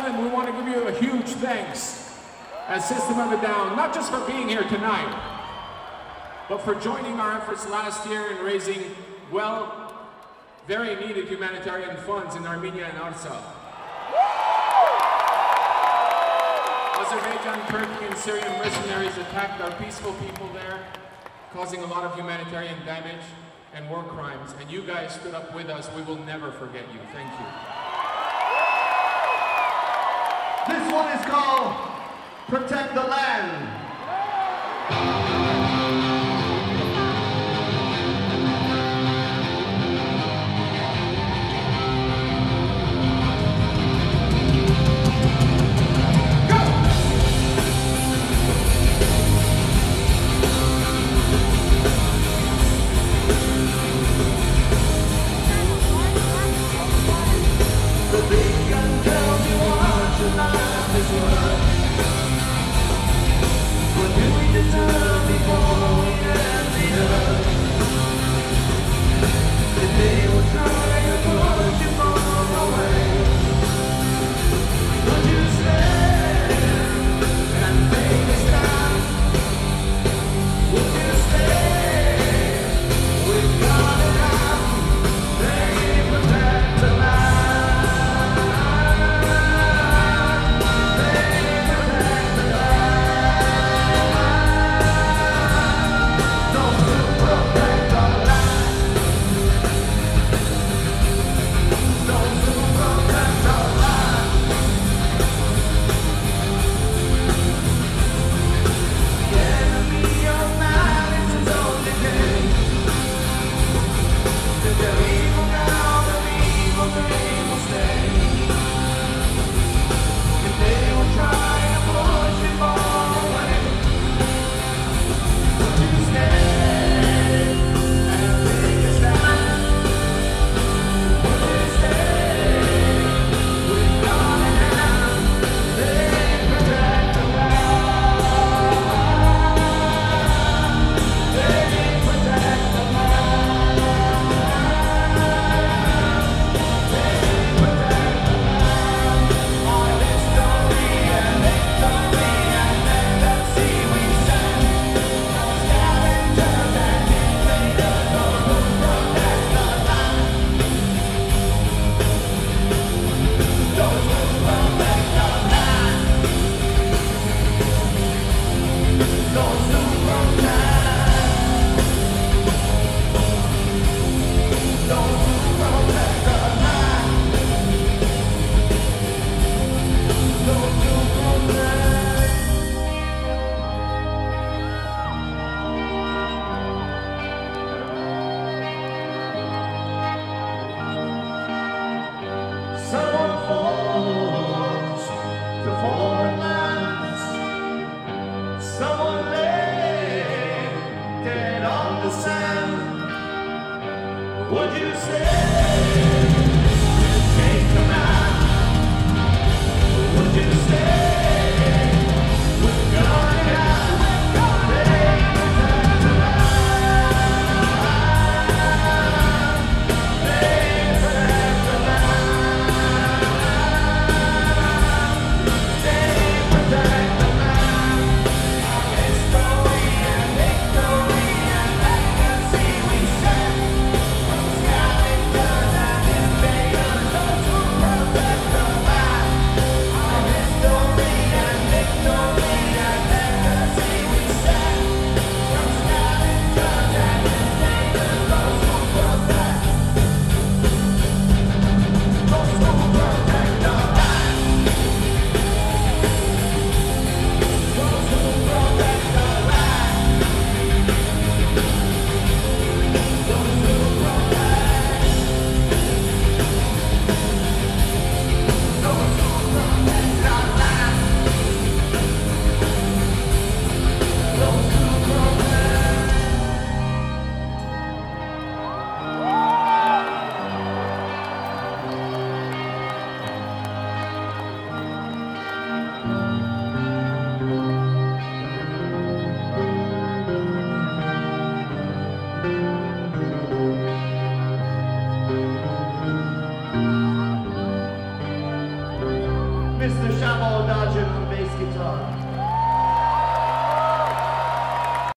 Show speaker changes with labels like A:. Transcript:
A: Oakland, we want to give you a huge thanks as System of a Down, not just for being here tonight, but for joining our efforts last year in raising, well, very needed humanitarian funds in Armenia and Artsakh. Azerbaijan, Turkey, and Syrian mercenaries attacked our peaceful people there, causing a lot of humanitarian damage and war crimes, and you guys stood up with us. We will never forget you. Thank you.
B: This one is called Protect the Land. Would you say? Mr. Shavo Odadjian on bass guitar.